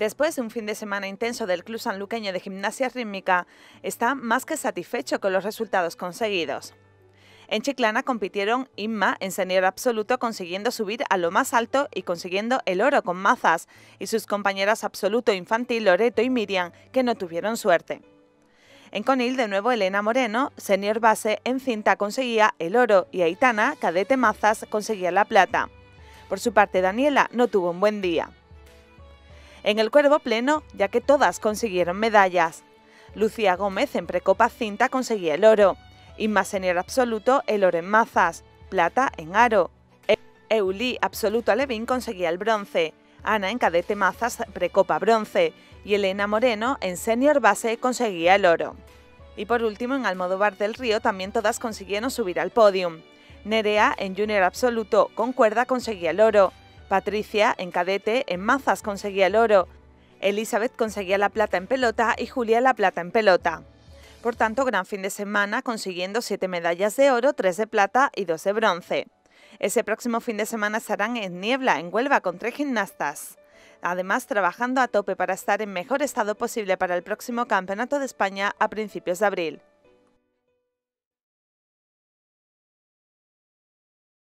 Después de un fin de semana intenso del Club Sanluqueño de Gimnasia Rítmica, está más que satisfecho con los resultados conseguidos. En Chiclana compitieron Inma en senior absoluto consiguiendo subir a lo más alto y consiguiendo el oro con mazas, y sus compañeras absoluto infantil Loreto y Miriam, que no tuvieron suerte. En Conil, de nuevo, Elena Moreno, senior base en cinta, conseguía el oro y Aitana, cadete mazas, conseguía la plata. Por su parte, Daniela no tuvo un buen día en el cuervo pleno, ya que todas consiguieron medallas. Lucía Gómez en precopa cinta conseguía el oro, Inma Senior Absoluto el oro en mazas, plata en aro. Eulí Absoluto Alevín conseguía el bronce, Ana en cadete mazas precopa bronce y Elena Moreno en senior base conseguía el oro. Y por último, en Almodóvar del Río también todas consiguieron subir al podium. Nerea en junior absoluto con cuerda conseguía el oro, Patricia, en cadete, en mazas conseguía el oro. Elizabeth conseguía la plata en pelota y Julia la plata en pelota. Por tanto, gran fin de semana consiguiendo siete medallas de oro, tres de plata y dos de bronce. Ese próximo fin de semana estarán en Niebla, en Huelva, con tres gimnastas. Además, trabajando a tope para estar en mejor estado posible para el próximo Campeonato de España a principios de abril.